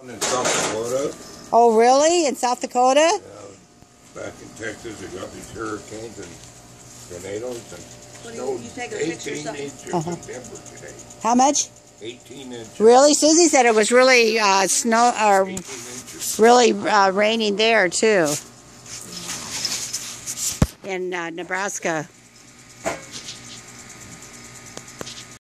In South Dakota, Oh, really? In South Dakota? Yeah. back in Texas, they got these hurricanes and tornadoes and What do you- snowed you take a 18 something? inches Uh-huh. in Denver today. How much? 18 inches. Really? Susie said it was really uh, snow uh, or really uh, raining there too. Mm-hmm. In uh, Nebraska.